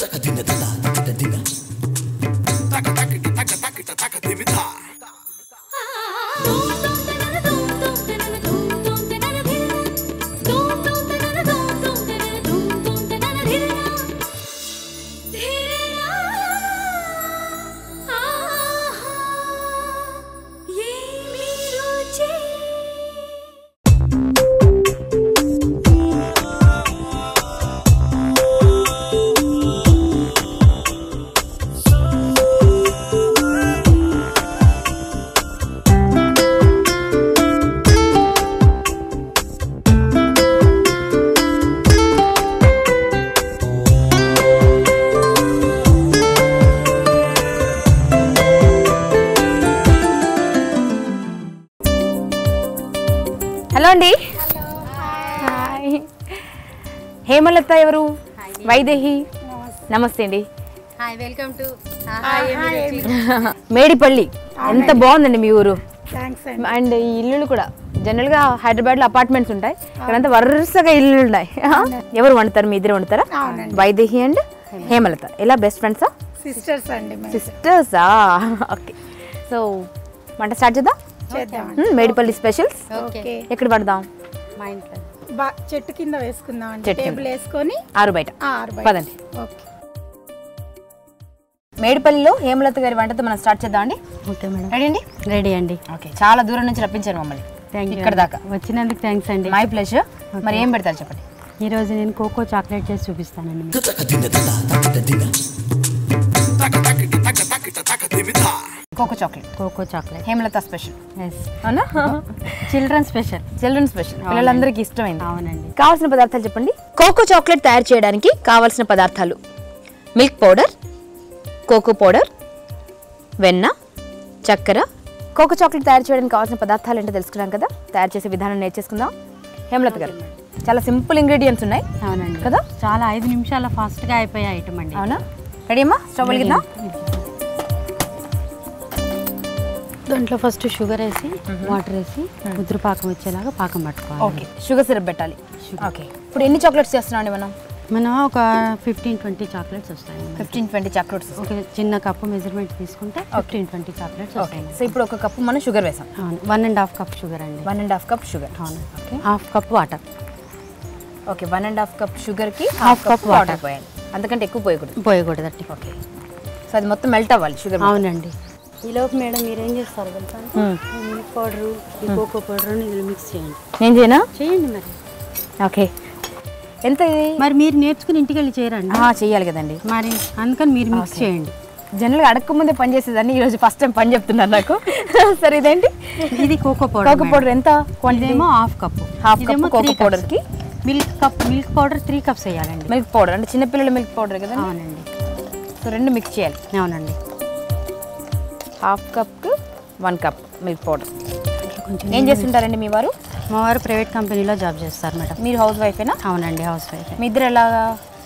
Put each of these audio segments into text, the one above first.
ಜಗತ್ತಿನದಲ್ಲ హేమలత ఎవరు? వైదేహి. నమస్తే. అండి. Hi welcome to Medipalli. ఎంత బాగుందండి మీ ఊరు? అండ్. ఈ ఇల్లులు కూడా. జనరల్గా హైదరాబాద్లో అపార్ట్మెంట్స్ ఉంటాయి. ఇక్కడంతా వరుసగా ఇల్లులు ఉన్నాయి. ఎవరు వండుతారు? మీ ఇద్దరు వండుతారా? వైదేహి అండ్ హేమలత. ఎలా బెస్ట్ ఫ్రెండ్సా సిస్టర్స్ అండి సిస్టర్సా ఓకే. సో వంట స్టార్ట్ చేద్దాం? చేద్దాం మ్మ్, మేడిపల్లి స్పెషల్స్ ఎక్కడ పడదాం? మా ఇంట్లో. చెట్టు కింద వేసుకుందాం అండి. టేబుల్ వేసుకొని ఆరు బయట. ఆ, ఆరు బయట. పదండి. ఓకే. మేడిపల్లిలో హేమలత గారి వంటతో మనం స్టార్ట్ చేద్దాం అండి. Okay madam. రెడీ అండి? రెడీ అండి. ఓకే చాలా దూరం నుంచి రప్పించారు మమ్మల్ని. థ్యాంక్ యూ ఇక్కడ దాకా. వచ్చినందుకు థ్యాంక్స్ అండి. మై ప్లెజర్ మరి ఏం పెడతారు చెప్పండి? ఈ రోజు నేను కోకో చాక్లెట్ చేసి చూపిస్తానండి cocoa chocolate cocoa chocolate Hemalatha special అవునా? చిల్డ్రన్ స్పెషల్ చిల్డ్రన్ స్పెషల్ పిల్లలందరికీ ఇష్టమైంది. అవునండి. కావాల్సిన పదార్థాలు చెప్పండి. కోకో చాక్లెట్ తయారు చేయడానికి కావాల్సిన పదార్థాలు. మిల్క్ పౌడర్ కోకో పౌడర్ వెన్న చక్కెర. కోకో చాక్లెట్ తయారు చేయడానికి కావాల్సిన పదార్థాలు ఏంటో తెలుసుకున్నాం కదా? తయారు చేసే విధానం నేర్చేసుకుందాం. హేమలత గారు చాలా సింపుల్ ఇంగ్రీడియంట్స్ ఉన్నాయి. అవునండి. కదా? చాలా ఐదు నిమిషాల ఫాస్ట్గా అయిపోయే ఐటమ్ అండి. అవునా? రెడీ అమ్మా? స్టవ్ వెలిగిద్దాం. దాంట్లో ఫస్ట్ షుగర్ వేసి వాటర్ వేసి ముద్ర పాకం వచ్చేలాగా పాకం పట్టుకోవాలి. ఓకే షుగర్ సిరప్ పెట్టాలి. ఓకే ఇప్పుడు ఎన్ని చాక్లెట్స్ చేస్తున్నాం అండి మనం? మనం ఒక ఫిఫ్టీన్ ట్వంటీ చాక్లెట్స్ వస్తాయి. ఫిఫ్టీన్ ట్వంటీ చాక్లెట్స్ ఒక చిన్న కప్పు మెజర్మెంట్ తీసుకుంటే fifteen twenty chocolates okay so ఇప్పుడు ఒక కప్పు మనం షుగర్ వేసాం. అవును. One and half cup sugar అండి. One and half cup sugar అవును. Okay half cup water okay one and half cup షుగర్కి హాఫ్ కప్ వాటర్. పోయాలి. అంతకంటే ఎక్కువ పోయకూడదు. పోయకూడదండి ఓకే సో అది మొత్తం మెల్ట్ అవ్వాలి షుగర్ అవునండి. ఈలోపు మేడం మీరు ఏం చేస్తారు తెలుసా మిల్క్ పౌడరు ఈ కోకో పౌడర్ ఇందులో మిక్స్ చేయండి. నేను చేయనా? చేయండి మరి. ఓకే. ఎంత ఇది? మరి మీరు నేర్చుకుని ఇంటికి వెళ్ళి చేయరండి. ఆ, చెయ్యాలి కదండి. మరి అందుకని మీరు మిక్స్ చేయండి. జనరల్గా అడగకముందే పని చేసేదాన్ని ఈరోజు ఫస్ట్ టైం పని చెప్తున్నారు నాకు. సరే ఇదేంటి? ఇది కోకో పౌడర్ కోకో పౌడర్ ఎంత క్వాంటిటీ ఇదేమో half cup Half cup cocoa powder కి? Milk cup milk powder three cups వేయాలండి. మిల్క్ పౌడర్ అంటే చిన్నపిల్లల మిల్క్ పౌడర్ కదా అవునండి. సో రెండు మిక్స్ చేయాలి. అవునండి. హాఫ్ కప్కి వన్ కప్ మిల్క్ పౌడర్. కొంచెం ఏం చేస్తుంటారండి మీ వారు? మా వారు ప్రైవేట్ కంపెనీలో జాబ్ చేస్తారు మేడం. మీరు హౌస్ వైఫేనా అవునండి హౌస్ వైఫ్. మీ ఇద్దరు ఎలాగా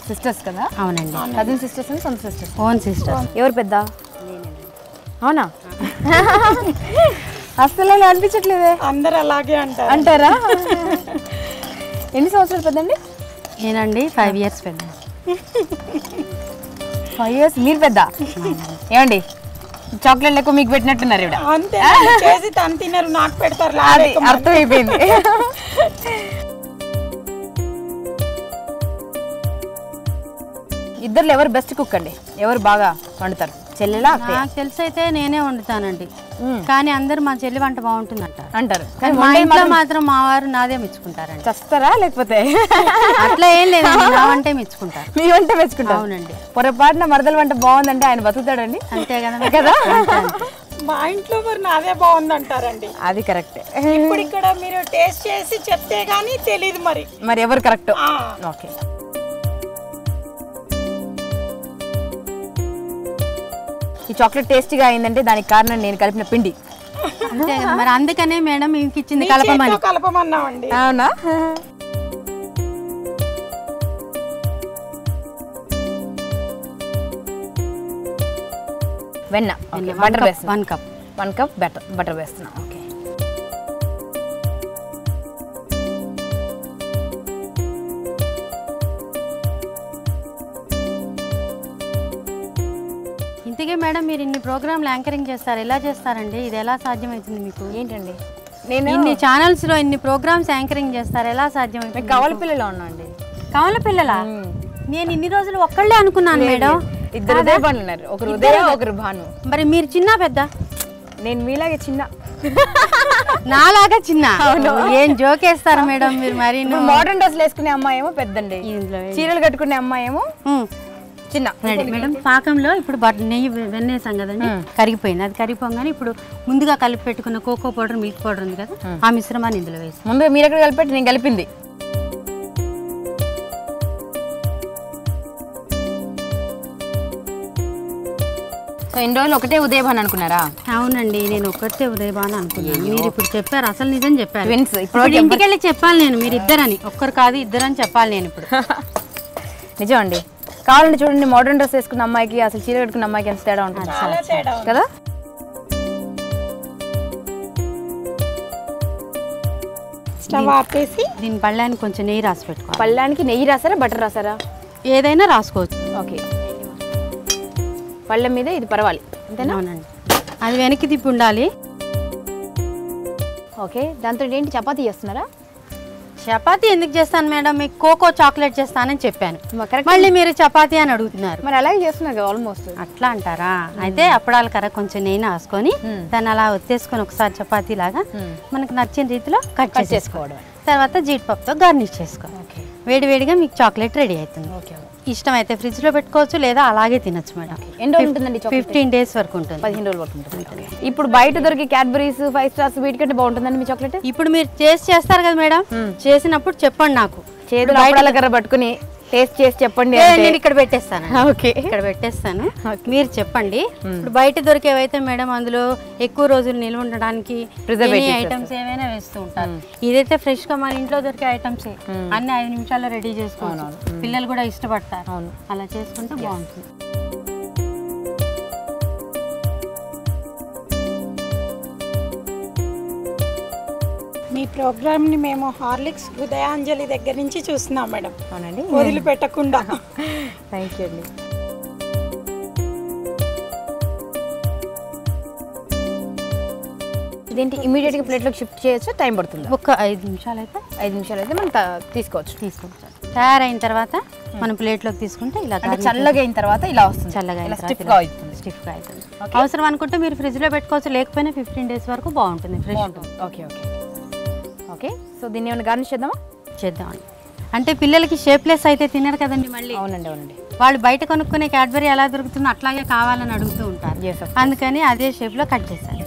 సిస్టర్స్ కదా? అవునండి. కజిన్ సిస్టర్స్ అని సొంత సిస్టర్స్ ఓన్ సిస్టర్ ఎవరు పెద్ద? అవునా? అసలు అలా అనిపించట్లేదే? అందరు అలాగే అంటారు. అంటారా? ఎన్ని సంవత్సరాలు పెద్దండి? నేనండి ఫైవ్ ఇయర్స్ పెద్ద. ఫైవ్ ఇయర్స్ మీరు పెద్ద? ఏమండి? చాక్లెట్ ఎక్కువ మీకు పెట్టినట్టున్నారు ఇవిడ అంతే చేసి తను తినరు నాకు పెడతారు అది అర్థమైపోయింది. ఇద్దరు ఎవరు బెస్ట్ కుక్ అండి? ఎవరు బాగా వండుతారు? చెల్లెలా నాకు తెలిసి అయితే నేనే వండుతానండి. కానీ అందరు మా చెల్లి వంట బాగుంటుంది అంటారు. అంటారు కానీ మా ఇంట్లో మాత్రం మా వారు నాదే మెచ్చుకుంటారండి చస్తారా లేకపోతే? అట్లా ఏం లేదండి నా వంటే మెచ్చుకుంటారు మీ వంట మెచ్చుకుంటారు అవునండి. పొరపాటున మరదల వంట బాగుందంటే ఆయన బతుకుతాడండి? అంతే కదా కదా? మా ఇంట్లో మరి నాదే బాగుంది అంటారండి అది కరెక్టే. ఇప్పుడు ఇక్కడ మీరు టేస్ట్ చేసి చెప్తే గానీ తెలియదు మరి. మరి ఎవరు కరెక్ట్? ఓకే. ఈ చాక్లెట్ టేస్టీగా అయిందంటే దానికి కారణం నేను కలిపిన పిండి. మరి అందుకనే మేడం మీకు ఇచ్చింది కలపమని. కలపమన్నామండి. అవునా? వెన్న. బటర్ వేస్తున్నా. One cup one cup butter butter వేస్తున్నా. ఓకే. ఇంతకీ మేడం మీరు ఇన్ని ప్రోగ్రాంలు యాంకరింగ్ చేస్తారు ఎలా చేస్తారండి? ఇది ఎలా సాధ్యమవుతుంది మీకు? ఏంటండి? నేను ఇన్ని ఛానల్స్లో ఇన్ని ప్రోగ్రామ్స్ యాంకరింగ్ చేస్తారు ఎలా సాధ్యమవుతుంది కవల పిల్లలో ఉన్నా అండి కమల పిల్లల? నేను ఇన్ని రోజులు ఒక్కళ్ళే అనుకున్నాను మేడం. ఇద్దరు ఉన్నారు. ఒకరు ఉదయ ఒకరు భాను. మరి మీరు చిన్న పెద్ద? నేను మీలాగే చిన్న. నాలాగా చిన్న? ఏం జోకేస్తారు మేడం మీరు మరి మోడర్న్ డ్రెస్లు వేసుకునే అమ్మాయి ఏమో పెద్దండి చీరలు కట్టుకునే అమ్మాయి ఏమో చిన్న. మేడం. పాకంలో ఇప్పుడు బట్ నెయ్యి వెన్నేసాం కదండి. కరిగిపోయింది. అది కరిగిపోగానే ఇప్పుడు ముందుగా కలిపి పెట్టుకున్న కోకో పౌడర్ మిల్క్ పౌడర్ ఉంది కదా ఆ. మిశ్రమాన్ని ఇందులో వేసి. ముందు మీరు ఎక్కడ కలిపెట్టి నేను కలిపింది. సో ఇన్ని రోజులు ఒకటే ఉదయ భాను అనుకున్నారా? అవునండి నేను ఒక్కటే ఉదయబాన్ అనుకున్నాను. మీరు ఇప్పుడు చెప్పారు అసలు నిజం చెప్పారు. ఇప్పుడు ఇప్పుడు ఇంటికి వెళ్ళి చెప్పాలి నేను మీరు ఇద్దరని. ఒక్కరు కాదు ఇద్దరని చెప్పాలి నేను ఇప్పుడు. నిజం అండి కావాలంటే చూడండి మోడర్న్ డ్రెస్ వేసుకున్న అమ్మాయికి అసలు చీర కట్టుకున్న అమ్మాయికి ఎంత తేడా ఉంటుంది. కదా? స్టవ్ ఆపేసి దీని పళ్ళానికి కొంచెం నెయ్యి రాసి పెట్టుకోవాలి. పళ్ళానికి నెయ్యి రాసారా బటర్ రాసారా? ఏదైనా రాసుకోవచ్చు. ఓకే. పళ్ళెం మీద ఇది పర్వాలి. అంతేనా? అవునండి. అది వెనక్కి తిప్పి ఉండాలి. ఓకే. దాంతో ఏంటి చపాతీ చేస్తున్నారా? చపాతీ ఎందుకు చేస్తాను మేడం? మీకు కోకో చాక్లెట్ చేస్తానని చెప్పాను. మళ్ళీ మీరు చపాతీ అని అడుగుతున్నారు. మరి అలాగే చేస్తున్నారు కదా ఆల్మోస్ట్ అట్లా అంటారా? అయితే అప్పడాల కర్ర కొంచెం నెయ్యి రాసుకొని దాన్ని అలా ఒత్తేసుకొని ఒకసారి చపాతీ లాగా మనకు నచ్చిన రీతిలో కట్ చేసుకోవడం తర్వాత జీడిపప్పుతో గార్నిష్ చేసుకోవాలి. ఓకే వేడి వేడిగా మీకు చాక్లెట్ రెడీ అవుతుంది. ఇష్టం అయితే ఫ్రిడ్జ్లో పెట్టుకోవచ్చు లేదా అలాగే తినొచ్చు మేడం. ఎన్ని రోజులు ఉంటుందండి chocolate? ఫిఫ్టీన్ డేస్ వరకు ఉంటుంది. పదిహేను రోజులు వరకు ఉంటుంది. ఇప్పుడు బయట దొరికే క్యాడ్బరీస్ ఫైవ్ స్టార్స్ వీటికంటే బాగుంటుందండి మీ చాక్లెట్? ఇప్పుడు మీరు టేస్ట్ చేస్తారు కదా మేడం? చేసినప్పుడు చెప్పండి నాకు. చేతులు కర్ర పట్టుకుని టేస్ట్ చేసి చెప్పండి నేను ఇక్కడ పెట్టేస్తాను. ఓకే. ఇక్కడ పెట్టేస్తాను. మీరు చెప్పండి. ఇప్పుడు బయట దొరికేవైతే మేడం అందులో ఎక్కువ రోజులు నిల్వ ఉండడానికి ఐటమ్స్ ఏవైనా వేస్తూ ఉంటారు. ఇదైతే ఫ్రెష్గా మన ఇంట్లో దొరికే ఐటమ్స్ అన్ని ఐదు నిమిషాల్లో రెడీ చేసుకోవచ్చు. పిల్లలు కూడా ఇష్టపడతారు. అలా చేసుకుంటే బాగుంటుంది. మీ ప్రోగ్రామ్ని మేము హార్లిక్స్ ఉదయాంజలి దగ్గర నుంచి చూస్తున్నాం మేడం. అవునండి. వదిలిపెట్టకుండా. థ్యాంక్ యూ అండి. ఇదేంటి? ఇమీడియట్గా ప్లేట్లోకి షిఫ్ట్ చేయొచ్చు? టైం పడుతుంది? ఒక ఐదు నిమిషాలు అయితే ఐదు నిమిషాలు అయితే మనం తీసుకోవచ్చు. తీసుకోవచ్చు. తయారైన తర్వాత మనం ప్లేట్లోకి తీసుకుంటే ఇలా చల్లగా అయిన తర్వాత ఇలా వస్తుంది. చల్లగా అయిన ఇలా తర్వాత stiff ఇలా గా అవుతుంది. stiff గా అవుతుంది. అవసరం అనుకుంటే మీరు ఫ్రిడ్జ్లో పెట్టుకోవచ్చు. లేకపోయినా ఫిఫ్టీన్ డేస్ వరకు బాగుంటుంది. Fresh. Okay okay. Okay so దీన్ని ఏమైనా గార్నిష్ చేద్దామా? చేద్దామండి అంటే పిల్లలకి షేప్లెస్ అయితే తినరు కదండి మళ్ళీ. అవునండి అవునండి. వాళ్ళు బయట కొనుక్కునే క్యాడ్బరీ ఎలా దొరుకుతుందో అట్లాగే కావాలని అడుగుతూ ఉంటారు. అందుకని అదే షేప్లో కట్ చేశాను.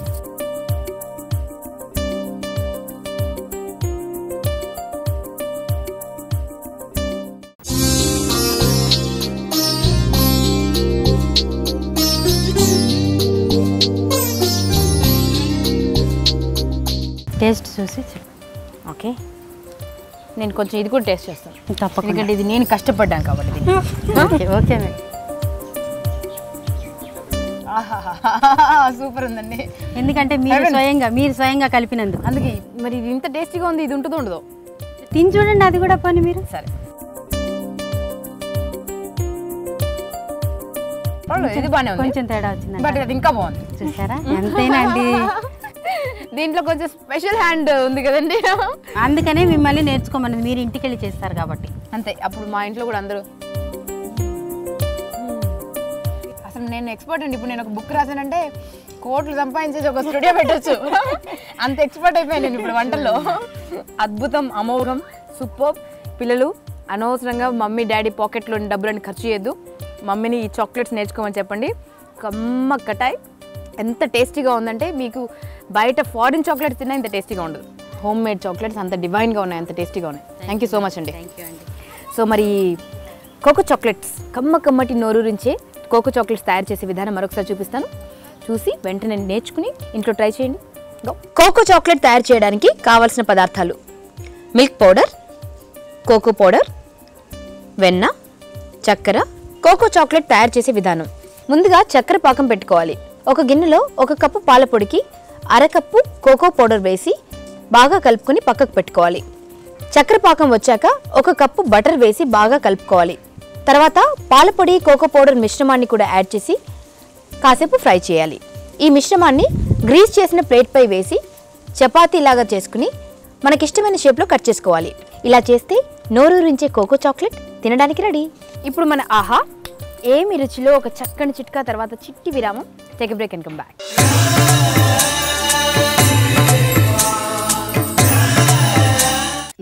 టేస్ట్ చూసి చెప్పు. ఓకే. నేను కొంచెం ఇది కూడా టేస్ట్ చేస్తాను. తప్పకుండా. ఎందుకంటే ఇది నేను కష్టపడ్డాను కాబట్టి. ఓకే ఓకే సూపర్ ఉందండి. ఎందుకంటే మీరు స్వయంగా మీరు స్వయంగా కలిపినందుకు. అందుకే మరి ఇది ఇంత టేస్టీగా ఉంది ఇది ఉంటుందో ఉండదో. తిని చూడండి అది కూడా పని మీరు. సరే. ఇది బాగానే కొంచెం తేడా వచ్చిందండి బట్ అది ఇంకా బాగుంది. చూసారా? ఎంతైనా అండి. దీంట్లో కొంచెం స్పెషల్ హ్యాండ్ ఉంది కదండి. అందుకనే మిమ్మల్ని నేర్చుకోమని మీరు ఇంటికి వెళ్ళి చేస్తారు కాబట్టి. అంతే అప్పుడు మా ఇంట్లో కూడా అందరూ. అసలు నేను ఎక్స్పర్ట్ అండి ఇప్పుడు నేను ఒక బుక్ రాశానంటే కోట్లు సంపాదించేసి ఒక స్టూడియో పెట్టొచ్చు. అంత ఎక్స్పర్ట్ అయిపోయాను నేను ఇప్పుడు వంటల్లో. అద్భుతం అమోఘం సూపర్ పిల్లలు అనవసరంగా మమ్మీ డాడీ పాకెట్లోని డబ్బులని ఖర్చు చేయొద్దు. మమ్మీని ఈ చాక్లెట్స్ నేర్చుకోమని చెప్పండి. కమ్మ కటాయ్. ఎంత టేస్టీగా ఉందంటే మీకు బయట ఫారిన్ చాక్లెట్స్ తిన్నా ఇంత టేస్టీగా ఉండదు. హోమ్ మేడ్ చాక్లెట్స్ అంత డివైన్గా ఉన్నాయి అంత టేస్టీగా ఉన్నాయి. థ్యాంక్ యూ సో మచ్ అండి. సో మరి కోకో చాక్లెట్స్ కమ్మ కమ్మటి నోరూరించే కోకో చాక్లెట్స్ తయారు చేసే విధానం మరొకసారి చూపిస్తాను. చూసి వెంటనే నేర్చుకుని ఇంట్లో ట్రై చేయండి. కోకో చాక్లెట్ తయారు చేయడానికి కావలసిన పదార్థాలు. మిల్క్ పౌడర్ కోకో పౌడర్ వెన్న చక్కెర. కోకో చాక్లెట్ తయారు చేసే విధానం. ముందుగా చక్కెర పాకం పెట్టుకోవాలి. ఒక గిన్నెలో ఒక కప్పు పాల పొడికి అరకప్పు కోకో పౌడర్ వేసి బాగా కలుపుకొని పక్కకు పెట్టుకోవాలి. చక్కెర పాకం వచ్చాక ఒక కప్పు బటర్ వేసి బాగా కలుపుకోవాలి. తర్వాత పాలపొడి కోకో పౌడర్ మిశ్రమాన్ని కూడా యాడ్ చేసి కాసేపు ఫ్రై చేయాలి. ఈ మిశ్రమాన్ని గ్రీస్ చేసిన ప్లేట్పై వేసి చపాతీలాగా చేసుకుని మనకిష్టమైన షేప్లో కట్ చేసుకోవాలి. ఇలా చేస్తే నోరూరించే కోకో చాక్లెట్ తినడానికి రెడీ. ఇప్పుడు మన ఆహా ఏమి రుచిలో ఒక చక్కని చిట్కా తర్వాత చిట్టి విరామం. Take break and come back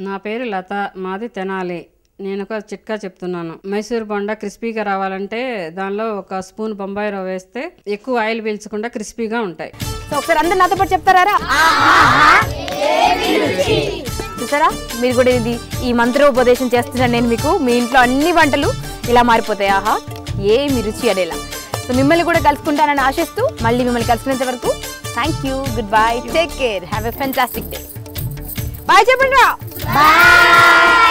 నా పేరు లత మాది తెనాలి. నేను ఒక చిట్కా చెప్తున్నాను. మైసూర్ బొండ క్రిస్పీగా రావాలంటే దానిలో ఒక స్పూన్ బొంబాయి రవ్వ వేస్తే ఎక్కువ ఆయిల్ పీల్చకుండా క్రిస్పీగా ఉంటాయి. సో ఒకసారి అందరు నాతో పాటు చెప్తారా? చూసారా? మీరు కూడా ఇది ఈ మంత్రోపదేశం చేస్తున్నాను నేను మీకు మీ ఇంట్లో అన్ని వంటలు ఇలా మారిపోతాయి. ఆహా. ఏమి రుచి అనేలా సో మిమ్మల్ని కూడా కలుసుకుంటానని ఆశిస్తూ మళ్ళీ మిమ్మల్ని కలుసుకునేంత వరకు thank you goodbye take care have a fantastic day bye చెప్పండి రా. బాయ్